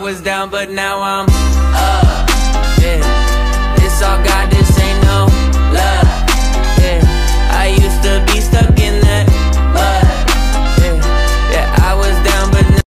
was down, but now I'm